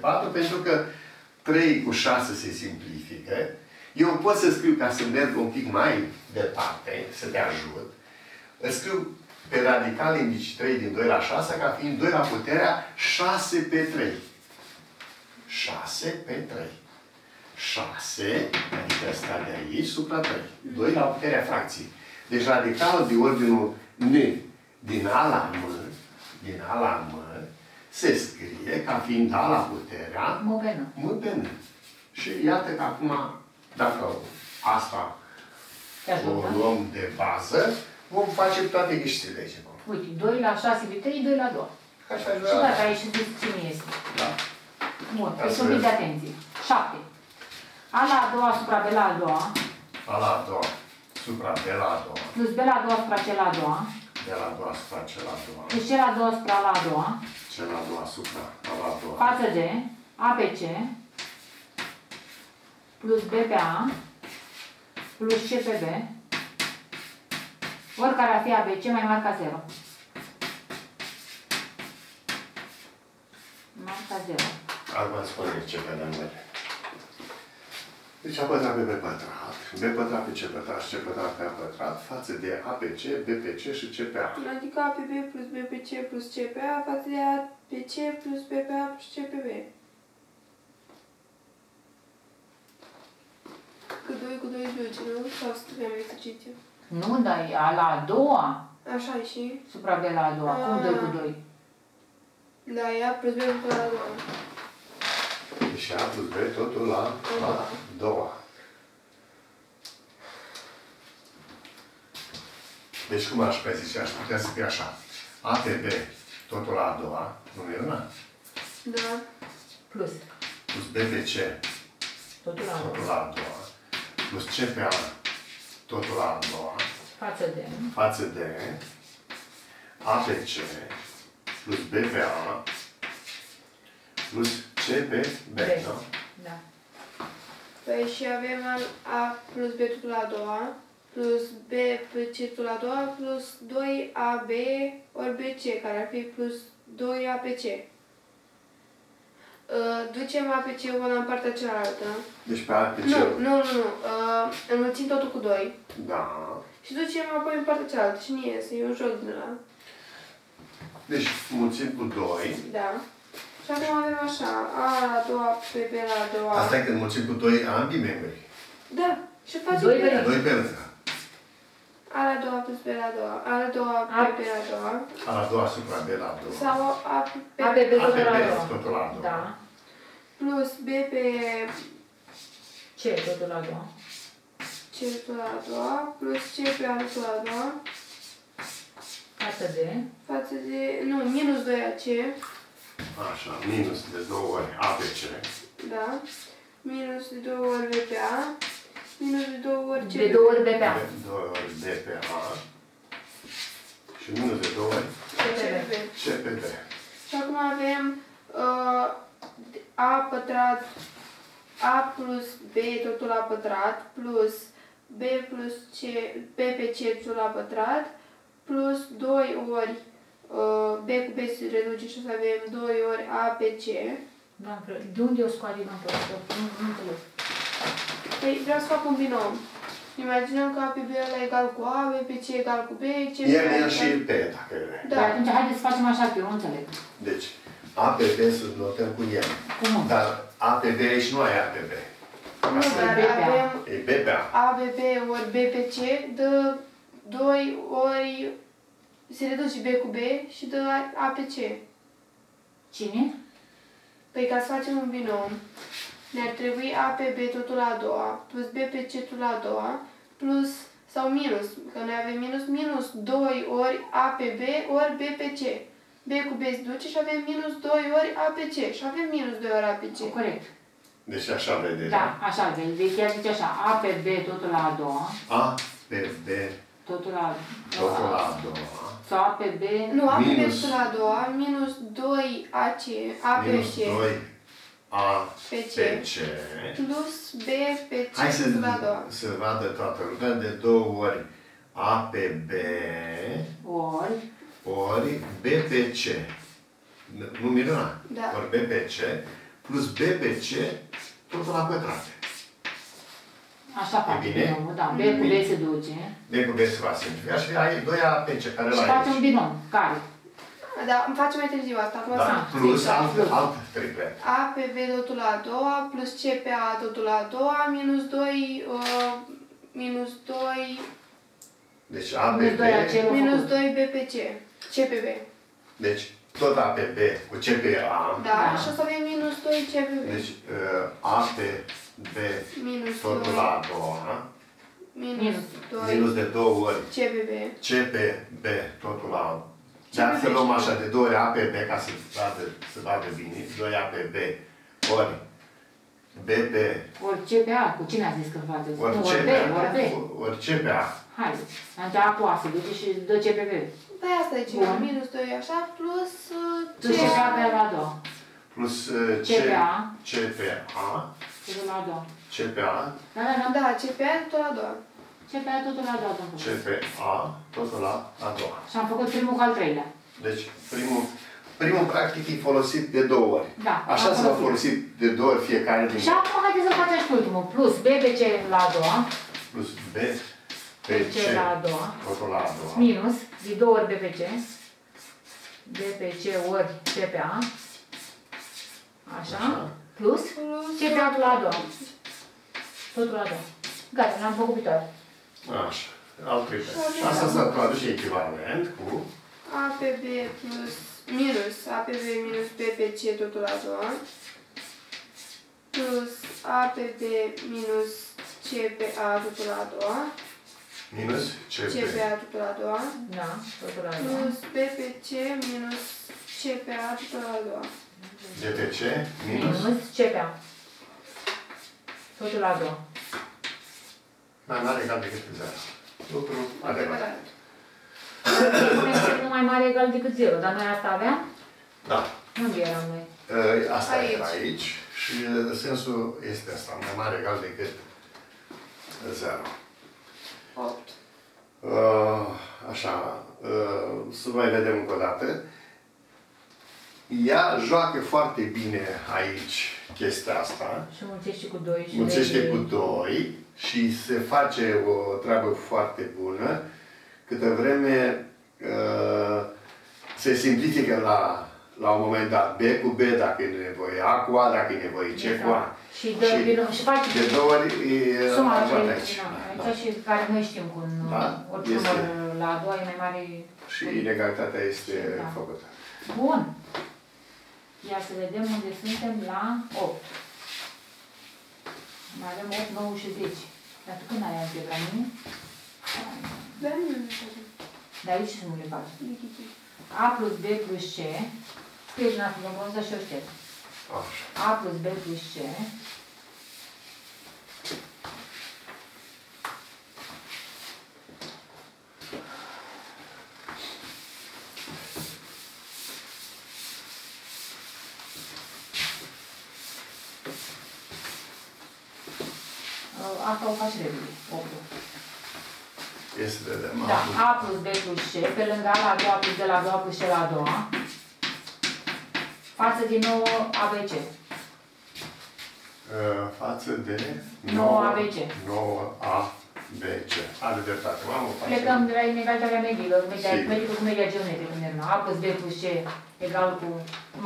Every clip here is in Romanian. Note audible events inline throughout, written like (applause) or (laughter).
4, pentru că 3 cu 6 se simplifică. Eu pot să scriu, ca să merg un pic mai departe, să te ajut, îți scriu pe radical indici 3 din 2 la 6 ca fiind 2 la puterea 6 pe 3. 6 pe 3. 6, adică asta de aici, supra 3. 2 la puterea fracției. Deci radicalul de ordinul N din A la M, din A la M, se scrie ca fiind A la puterea M pe N. M pe N. Și iată că acum, dacă asta Te o ajută? luăm de bază, vom face toate ghiștile aici. Uite, 2 la 6 pe 3, 2 la 2. Așa aș Și dacă vrea. ai și zis cine este. Da. Bun, Ca deci să un pic de vedem. atenție. 7. A la a doua supra B la a doua, A la a doua, supra B la a doua, plus B la a doua supra C la a doua, B la a doua, supra C la a doua, plus C la a doua supra A la a doua, C la a doua, supra A la a doua, față de A pe C, plus B pe A, plus C pe B, oricare ar fi A pe C mai mare ca 0. Mare ca 0. Acum spune ce vedem noi. Deci A pătrat pe B pătrat, B pătrat pe C pătrat și C pătrat pe A pătrat, față de A pe C, B pe C și C pe A. Adică A pe B plus B pe C plus C pe A față de A pe C plus B pe A plus C pe B. Că 2 cu 2 e 2, nu? Sau să avem exercițiu. Nu, dar e A la a doua, Așa e și? supra B la a doua. Cum 2 cu 2? Da, e A plus B plus la 2. Deci A plus B totul la a doua. Deci cum aș prezice? Aș putea să fie așa. A pe B totul la a doua, nu e una? Da. Plus. Plus B pe C Totul la a totul doua. la a doua. Plus C pe A totul la a doua. Față de față de A pe C plus B pe A plus C pe B, B. da? Da. Păi și avem A- A plus B totul la a doua, plus B pe C totul la a doua, plus 2AB ori BC, care ar fi plus 2A pe C. Uh, ducem A pe C una în partea cealaltă. Deci pe A pe C, Nu, nu, nu, nu. Uh, înmulțim totul cu 2 da. și ducem apoi în partea cealaltă și nu iese, e un joc din ăla. Deci mulțim cu 2. Da. Și acum avem așa, A la a doua pe B la a doua. Asta e când mulțim cu 2 ambii membri. Da. Și facem Doi pe pe 2 pe lângă. A la a doua plus B la a doua, A la a doua A. pe B la a doua. A la doua supra B la a doua. Sau A pe, A pe B A totul pe la a B doua. totul la a doua. Da. plus B pe C totul la a doua. C totul la a doua, plus C pe A totul la a doua, Față de față de, nu, minus 2AC, Așa, minus de 2 ori A pe C. da, minus de 2 ori B pe A, minus de 2 ori C de pe două ori B pe A. 2 ori B pe A. Și minus de 2 ori C pe B. C pe B. Și acum avem uh, A pătrat, A plus B totul la pătrat, plus B plus C, B pe C totul la pătrat, plus 2 ori uh, B cu B se reduce și o să avem 2 ori A pe C. Nu am pre- De unde o scoate? Nu am pre- Nu nu înțeleg. Păi vreau să fac un binom. Imaginăm că A pe B ăla egal cu A, B pe C egal cu B, C pe El A ia și egal- P, dacă e. Da. Da. Atunci haideți să facem așa, că eu nu înțeleg. Deci, A pe B să notăm cu el. Cum? Dar A pe B aici nu ai A pe B. Nu, Asta dar B pe A. avem e B pe A. A pe B ori B pe C dă 2 ori se reduce B cu B și dă A pe C. Cine? Păi ca să facem un binom, ne-ar trebui A pe B totul la a doua, plus B pe C totul la a doua, plus sau minus, că noi avem minus, minus 2 ori A pe B ori B pe C. B cu B se duce și avem minus 2 ori A pe C și avem minus 2 ori A pe C. Corect. Deci așa vedeți. Da, așa, deci deci chiar zice așa, A pe B totul la a doua, A pe B totul la totul la a doua. sau A pe B, Nu, A pe B Minus. totul la a doua, minus 2 AC, A pe Minus C, 2 A pe C, pe C. plus B pe C Hai să, totul la a doua. să vadă toată lumea de două ori A pe B ori, ori B pe C. Nu Miruna? Da. Ori B pe C. plus B pe C, totul la pătrate. Așa face bine? binomul, da. B cu B se duce. B cu B se va simplifica și ai 2A pe C, care Și la face un aici. binom. Care? Da, îmi face mai târziu asta. Acum Da, să... plus da, alt, plus. alt triplet. A pe B totul la a doua, plus C pe A totul la a doua, minus 2, uh, minus 2, Deci A pe Minus B, doi AC. Ce l-a minus făcut? 2 B pe C. C pe B. deci tot A pe B cu C pe A. Da, Da. și o să avem minus 2 C pe B. Deci uh, A pe B, Minus totul 2, la a doua. minus Minus. 2 Minus de două ori C pe B. C pe B, totul la Ce dar să luăm așa de două ori A pe B ca să vadă, să vadă bine. 2 A pe B ori B pe... Ori C pe A. Cu cine a zis că faceți? Ori, ori B, ori B. Ori C pe A. Hai. Atunci A cu A se duce și 2 C pe B. Păi asta e ceva. Minus 2 așa plus C... Plus C pe A pe A la 2. Plus C, C pe A. C pe A. C pe A. C pe A. Da, da, da, C pe A tot la 2. CPA totul la a doua. CPA totul la a doua. Și am făcut primul cu al treilea. Deci primul, primul practic e folosit de două ori. Da. Așa s-a folosit de două ori fiecare din Și acum haideți să facem și ultimul. Plus BBC la a doua. Plus B. BC la a doua. Totul la a doua. Minus. De două ori BPC. BPC ori CPA. Așa. Așa. Plus. Plus. CPA la a doua. Totul la a doua. Gata, l-am făcut pe. Așa. Al treilea. Și asta se traduce echivalent cu A pe B plus minus A pe B minus B pe C totul la a doua. Plus A pe B minus C pe A totul la a doua. minus C C pe pe A totul la a doua. Da, totul la a doua. Plus B pe C minus C pe A totul la a doua. D pe C minus Minus C pe A. Totul la a doua. Mai mare egal decât 0. Lucru adevărat. Adevărat. Spuneți că nu mai mare egal decât 0, dar noi asta aveam? Da. Unde eram noi? Uh, Asta Aici. era aici și uh, sensul este asta, mai mare egal decât 0. 8. Uh, Așa, uh, să mai vedem încă o dată. Ea joacă foarte bine aici chestia asta. Și mulțești cu 2 și Mulțește vezi- cu 2 și se face o treabă foarte bună, câtă vreme uh, se simplifică la, la un moment dat B cu B dacă e nevoie, A cu A dacă e nevoie, C cu A. Și, dă, Și și, și faci De două ori e suma aranjat de aici. da, Da. aici și care noi știm cu un Da, orice este. număr la a doua e mai mare. Și inegalitatea este Da. făcută. Bun. Ia să vedem unde suntem la 8. Mai avem 8, 9 și 10. Dar tu când ai algebra, nu? Dar nu nu facem. Dar aici nu le faci. Lichidi. A plus B plus C. Scrie din asta, vom să și o șterg. Așa. A plus B plus C. Asta o faci repede, 8 Este de de Da, A plus B plus C, pe lângă A la a doua plus D la a doua plus C la a doua. Față din nou ABC. Uh, față de 9 ABC. 9 A, B, C. Are dreptate. Mamă, face. Plecăm de la inegalitatea mediilor, media, Sigur. medicul cu media geometrică, când eram. A plus B plus C egal cu,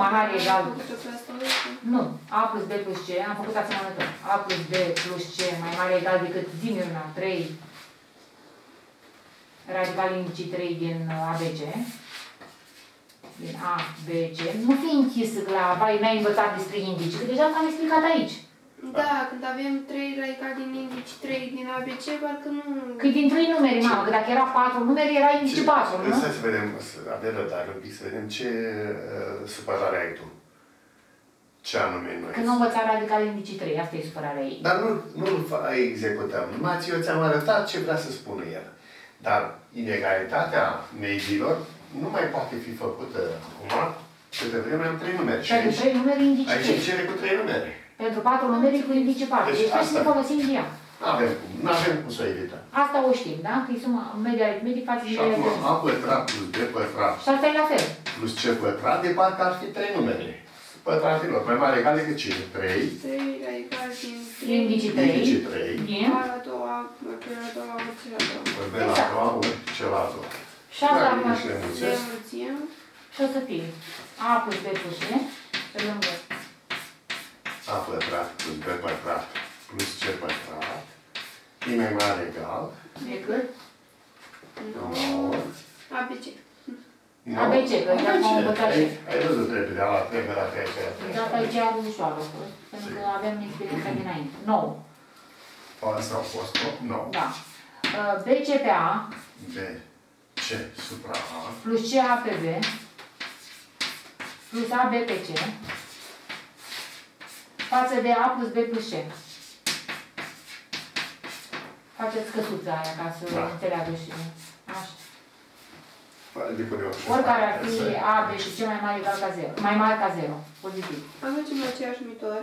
mare egal cu, Făcut-o pe asta, nu? nu, A plus B plus C, am făcut asemănător. A plus B plus C mai mare egal decât Zimirna, 3 radical indicii 3 din uh, ABC. Din A, B, C. Nu fi închis la, vai, n-ai învățat despre indicii, că deja am explicat aici. Da, când avem 3 radical din indici, 3 din ABC, parcă nu... Că din trei numeri, mamă, că dacă era patru numeri, era indici patru, nu? Să să vedem, să avem răbdare un pic, să vedem ce uh, supărare ai tu. Ce anume noi. Că nu învăța radical indicii 3, asta e supărarea ei. Dar nu, nu-l fa- executăm. Numai eu ți-am arătat ce vrea să spună el. Dar inegalitatea mediilor nu mai poate fi făcută acum, câte vreme am trei numere. Și Pentru aici, trei numeri indici aici 3. îmi cere cu trei numere. Pentru patru numeri cu indici 4. Deci Deci trebuie să asta- ne folosim de ea. Nu avem cum, nu avem cum să o evităm. Asta o știm, da? Că e suma media aritmetic față de Și media acum geometrică. A pătrat plus B pătrat Și asta e la fel. plus C pătrat, de parcă ar fi trei numere. Pătratilor mai mare egal decât cine? 3. 3 radical din Indicii 3. Indicii 3. Din. A la doua, ori pe la doua, ori ce la doua. Ori B la a doua, ori C la a doua. Și asta Dacă acum ești Le înmulțesc, înmulțim. și o să fie A plus B plus C pe lângă A pătrat plus B pătrat plus C pătrat e mai mare egal decât 9. ABC. ABC, că ABC. acum am învățat și- Ai- Ai văzut repede, ala trebuie la trece, la trece. Data aici are ușoară a fost, pentru că avem experiența dinainte. 9. Asta au fost 8, 9. Da. Uh, BC pe A B, C, supra A, plus CA pe B plus AB pe C față de A plus B plus C. Faceți căsuța aia ca să Da. înțeleagă și așa. De pune o Oricare ar fi A, B și C mai mare egal ca 0. Mai mare ca 0. Pozitiv. Ajungem la aceeași numitor.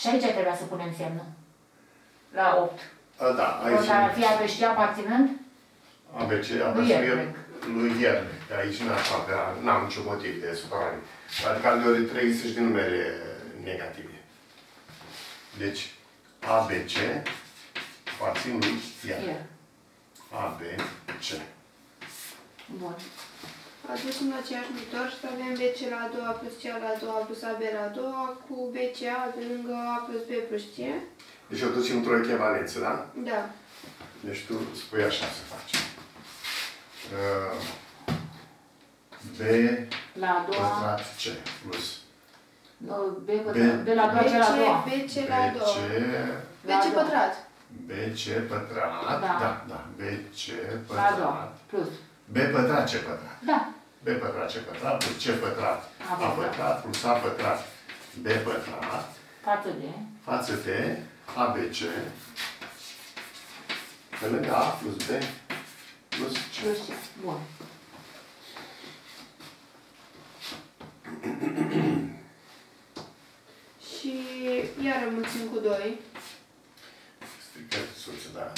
Și aici trebuia să punem semnul. La 8. A, da, aici Oricare ar fi A, B și C aparținând ABC, Lui apăsă Iernec. lui Iernec. Aici n-am avea, n-am niciun motiv de supărare. Radical de ori 3 există și din numere negative. Deci, ABC aparțin lui Iernec. Ier. AB, C. Bun. Aducem la aceeași numitor și avem BC la a doua plus C la a doua plus AB la a doua cu BCA pe lângă A plus B plus C. Deci o ducem într-o echivalență, da? Da. Deci tu spui așa să faci. Uh, B La a doua, pătrat C plus nu, B, pătrat, B la a doua, C la a doua. BC la a doua. BC, La a BC doua. pătrat. BC pătrat, Da. da, da, BC La a doua. pătrat, Plus. B pătrat C pătrat, Da. B pătrat C pătrat plus C pătrat, A A pătrat. pătrat plus A pătrat, B pătrat, Față de față de ABC, pe lângă A plus B plus C. plus C. Bun. (clears throat) Și iar înmulțim cu 2. Stricat suță, da.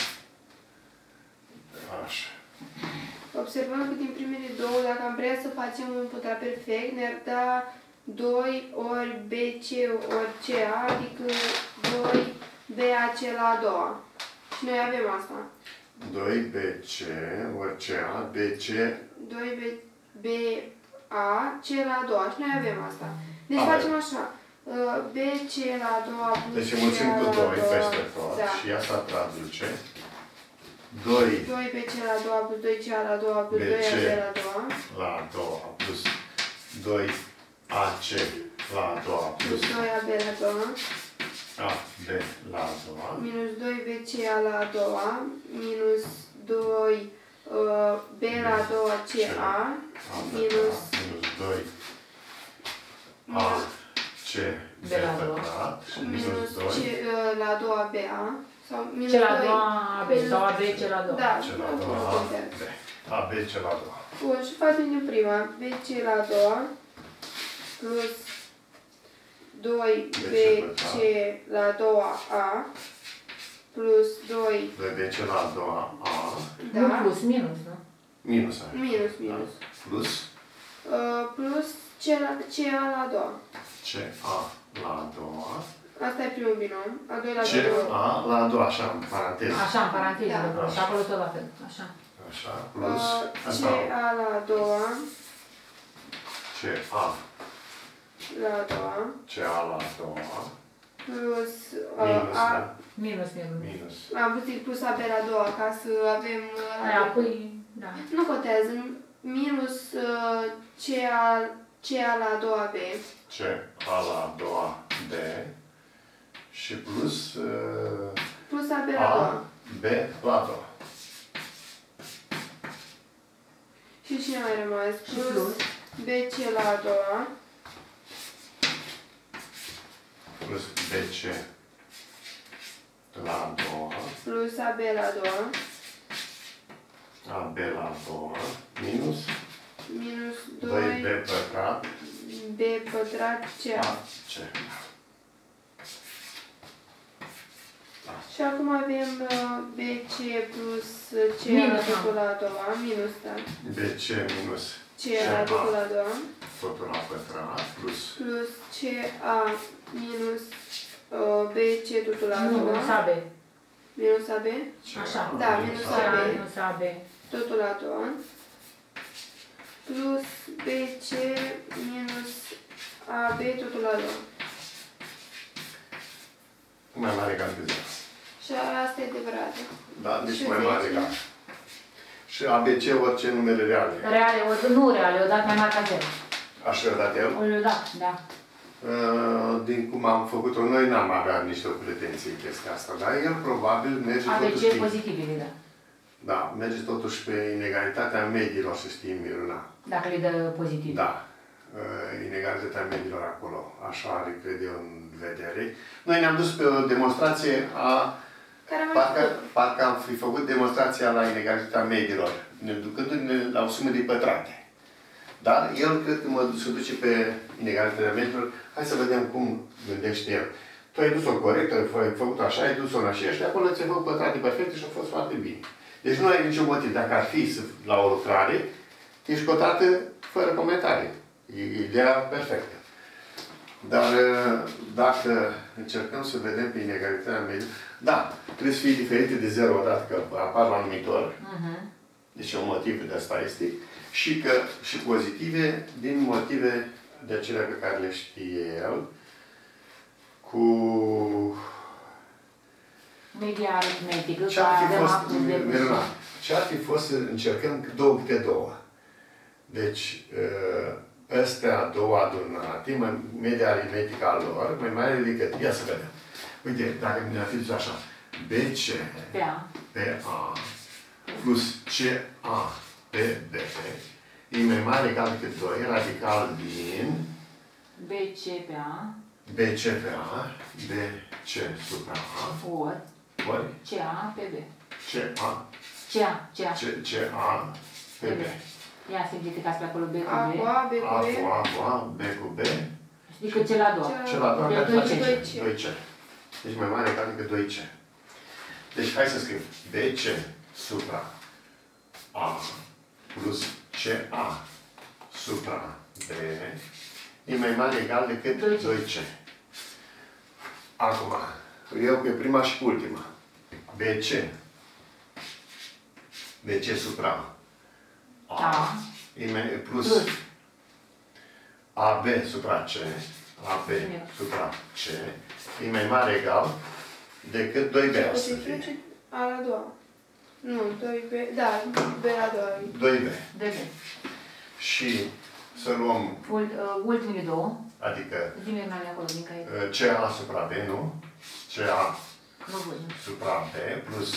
Așa. Observăm că din primele două, dacă am vrea să facem un pătrat perfect, ne-ar da 2 ori BC ori CA, adică 2 BAC la a doua. Și noi avem asta. 2 BC ori CA, BC 2 B, BA, C la a doua. Și noi avem asta. Deci Avem. facem așa. uh, BC la a doua plus Deci CA mulțim cu la a 2 doua. peste tot Da. și asta traduce 2 2 BC la a doua plus 2 CA la a doua plus 2 BC. AB la a doua. la a doua plus 2 AC la a doua Plus plus 2 AB la a doua. AB la a doua Minus 2 BCA la a doua, minus 2 uh, B la a doua CA, AB minus, minus 2 AC B B la a doua. pătrat și minus minus C 2 uh, la a doua BA, sau minus C la a 2 doua, B sau AB, C la a doua. Da, C la a nu doua contează. AB AB C la a doua? Bun, și facem din prima, BC la a doua, plus 2 BC la a doua A, plus 2, 2 BC la a doua A? Nu da, plus, minus, nu? minus aia minus, minus, plus? Uh, plus C la, CA la a doua. CA la a doua Asta e primul binom, al doilea CA binom. la a doua, așa, în paranteză. Așa, în paranteză, Da. de acolo. și acolo tot la fel. Așa. Așa, plus Uh, asta, CA la a doua, CA, la a doua, CA la a doua, plus minus, uh, A, da? Minus, minus. minus. am putut plus AB la a doua, ca să avem... uh, Aia, apoi, da. Nu contează, minus uh, CA, CA la a doua B, CA la a doua B și plus uh, plus AB la a A, doua. B la a doua. Și cine mai rămas? Și Plus plus. BC la a doua, Plus BC la a doua, plus AB la a doua, AB la a doua, minus minus 2B 2 pătrat B pătrat CA. AC. Și acum avem uh, BC plus CA Minus, la ducul la a doua, minus, da. BC minus CA la ducul la a doua, totul la pătrat plus plus CA minus uh, BC totul la Nu, doua. minus AB. Minus AB. CA Așa, da, minus A. AB. CA minus AB. Totul la doua. Plus BC minus AB totul la doua. Mai mare egal că 0. Și asta e adevărată. Da, deci Și mai mare 10. egal. Și ABC orice numere reale. Reale, o, nu reale, o dat mai mare ca 0. Așa a dat el. O dat, da. Uh, Din cum am făcut-o, noi n-am avea niște pretenții în chestia asta, dar el probabil merge totuși... ABC pe- pozitivile, da. Da, merge totuși pe inegalitatea mediilor, să știi, Miruna. Dacă le dă pozitiv. Da. Uh, Inegalitatea mediilor acolo. Așa are, cred eu, în vedere. Noi ne-am dus pe o demonstrație a... Care mai Parcă, făcut? parcă am fi făcut demonstrația la inegalitatea mediilor, ne ducându-ne la o sumă de pătrate. Dar el cred că mă, se duce pe inegalitatea mediilor. Hai să vedem cum gândește el. Tu ai dus-o corect, ai fă- ai făcut așa, ai dus-o în așa și de acolo ți-ai făcut pătrate perfecte și a fost foarte bine. Deci nu ai niciun motiv. Dacă ar fi să, la o lucrare, ești cotată fără comentarii. E ideea perfectă. Dar uh, dacă încercăm să vedem pe inegalitatea mediului, da, trebuie să fie diferite de 0 odată că apar la numitor, Mhm. deci un motiv de asta este, și, că, și pozitive din motive de acelea pe care le știe el, cu Media aritmetică, ce ar care fi avem fost, acum de Miruna, ce ar fi fost să încercăm două câte două. Deci, ă, astea două adunate, mai- media aritmetică a lor, mai mare decât, ia să vedem. Uite, dacă ne-ar fi zis așa, BC pe A. pe A plus CA pe B e mai mare egal decât 2, radical din BC pe A. BC pe A, BC supra A, Ori ori CA pe B. CA, CA, CA. C, CA pe B. Ia simplificați pe acolo B cu A cu B. A, B A cu cu E. A cu A, B cu B, Adică cel la doua. Cel- ce la doua De care doi face C. 2C. 2C. Deci mai mare egal decât 2C. Deci hai să scriu BC supra A plus CA supra B e mai mare egal decât 2C. 2C. Acum, eu pe prima și pe ultima. BC. BC supra A A. e mai, plus Plus. AB supra C, AB supra C, e mai mare egal decât 2B O să să fie. face A la doua. Nu, 2B, da, B la doua. 2B. De B. Și să luăm, Ul, uh, ultimele două. adică Zi-mi mai acolo, din caiet. uh, CA supra B, nu? CA Nu văd. supra B plus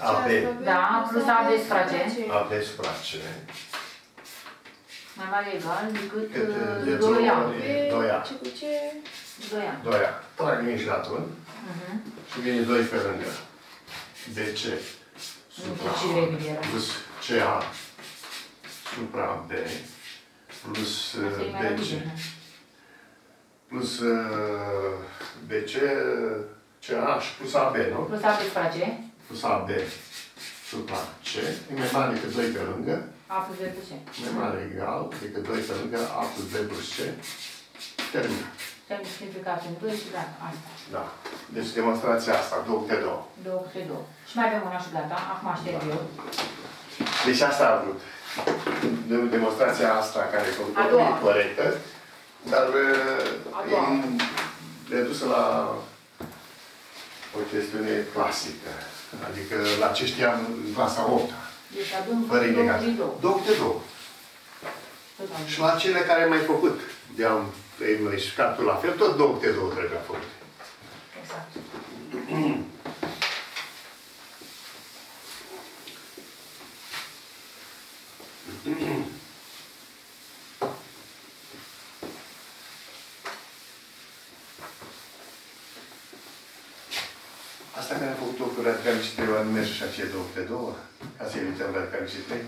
AB, Da, plus AB supra C. AB supra C, Mai mare egal decât Cât, uh, de 2 A. două ori. Doi A. C cu C. 2 A. 2A. Trag mijlatul Mhm. și vine 2 pe lângă. BC supra ce reguli era. A plus CA supra B plus uh, Asta e mai BC rapid. plus uh, BC CA și plus AB, nu? Plus AB supra C. Plus AB supra C e mai mare decât 2 pe lângă, A plus B plus C. mai mare egal decât 2 pe lângă A plus B plus C. Terminat. Și-am simplificat în 2 și gata. Asta. Da. Deci demonstrația asta, 2 pe 2. 2 câte 2. Și mai avem una și gata. Acum șterg eu. Deci asta a vrut. De- Demonstrația asta care e făcută A doua. e corectă, dar A e doua. în- redusă la o chestiune clasică. Adică la ce știam în clasa 8 Deci adun fără 2 inegal. câte 2. Două câte două. Tot am Și la cele care ai mai făcut, de-am modificat tu la fel, tot două câte două trebuie făcut. Exact. Asta care am făcut-o cu radicalul și trei ori, nu merge și aceea două câte două, ca să evităm radicalul și trei.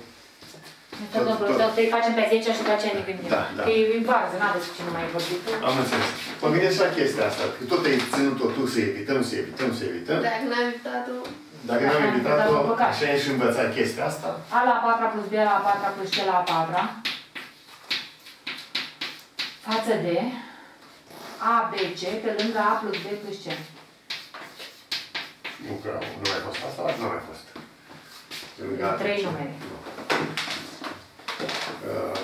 Tot, tot, tot, tot, îi facem pe 10 și după aceea ne gândim. Da, da. Că e varză, n-aveți cu cine mai vorbit. Am înțeles. Mă gândesc la chestia asta, că tot ai ținut-o tu să evităm, să evităm, să evităm. Dacă n-am invitat-o, Dacă n-am Așa, invitat-o, dar păcat. așa ai și învățat chestia asta. A la a patra plus B la a patra plus C la a patra. față de A, B, C, pe lângă A plus B plus C. Nu că nu mai fost asta, nu mai fost. Pe lângă Trei atunci. numere. Uh,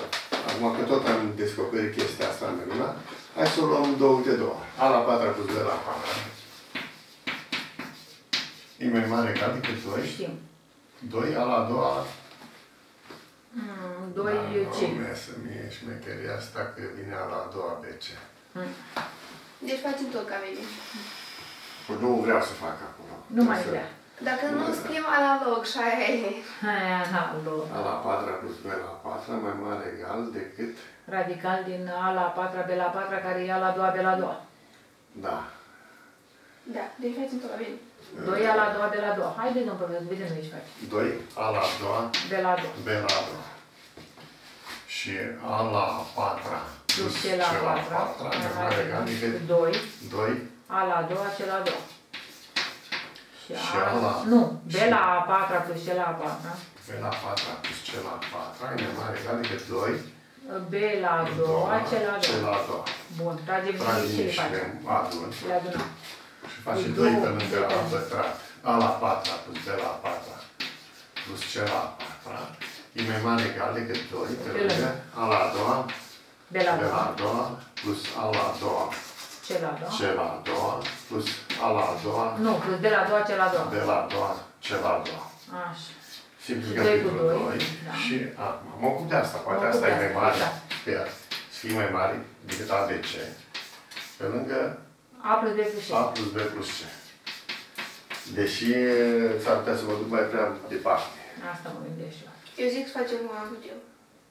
acum că tot am descoperit chestia asta în luna, hai să o luăm două de două. A la patra plus B la patra. E mai mare ca decât 2. Știm. 2, a la a doua. Mm, Doi Da, C. Nu să mie șmecheria asta că vine a la a doua BC. Mm. Deci facem tot ca mine. Păi nu vreau să fac acum. Nu mai Să- vrea. Dacă nu scriem analog și aia e. Aia, alo. A la patra plus B la patra mai mare egal decât, Radical din A la a patra, B la a patra, care e A la a doua, B la a doua. da, Da, deci facem tot ca mine. 2 A la a doua, B la a doua. Haide, domnul profesor, vedem noi ce faci. 2, a la a doua, B la a doua. B la a doua. Și a la a patra Plus C la a patra. mai mare egal decât 2. 2, A la a doua, C la a doua. Și Și A, A la- nu, B și- la a patra plus C la a patra. B la a patra plus C la a patra e mai mare egal decât 2, B la a doua, C la a C doua. la a doua. Bun, tragem Tragem și ce și facem? le adun. Le adunăm. Și face Cu 2 două, pe lângă două. A pătrat. A la patra plus B la patra plus C la patra e mai mare egal decât 2 pe Pe lângă lângă. A la a doua, B la a B la doua, a doua plus A la a doua, C la a doua. C la a doua plus A la a doua, Nu, plus B la a doua, C la a doua. B la a doua, C la a doua. Așa. Simplificat Doi cu cu doi, 2 da. și acum mă ocup de asta, poate Mă ocup asta e de mai asta, mare, da. sper, să fie mai mare decât ABC, pe lângă A plus B plus C. A plus B plus C. Deși s-ar putea să mă duc mai prea departe. Asta mă gândesc și eu. Eu zic să facem una cu eu.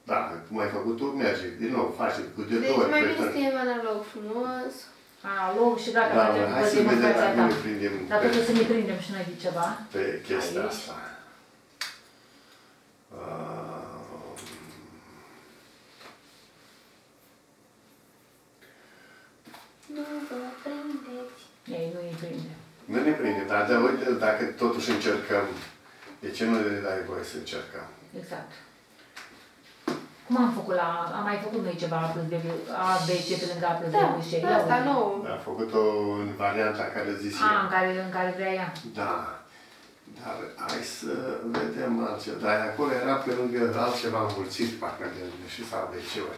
Da, cum ai făcut tu, merge. Din nou, faci cu de Deci două ori. mai pe bine când- scriem analog frumos. A, log și gata, Da, facem mă, hai să vedem demonstrația dacă ta. nu ne prindem Dar pe, trebuie să ne prindem și noi de ceva. pe chestia Aici. asta. Uh, Nu vă prindeți. Ei, nu îi prinde. nu ne prinde, dar de, uite, dacă totuși încercăm, de ce nu ne dai voie să încercăm? Exact. Cum am făcut la... Am mai făcut noi ceva A plus B, A, B, C pe lângă A plus B Da, plus C. Ia asta uite. nou. Am făcut-o în varianta care zis A, eu. în care, în care vrea ea. Da. Dar hai să vedem altceva. Dar acolo era pe lângă altceva înmulțit, parcă de și sau de ce